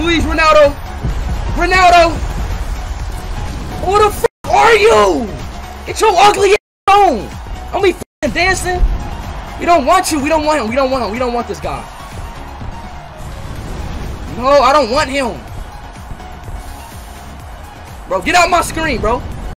Please, Ronaldo. Ronaldo. Who the f are you? Get your ugly ass on. Don't be dancing. We don't want you. We don't want him. We don't want him. We don't want this guy. No, I don't want him. Bro, get out my screen, bro.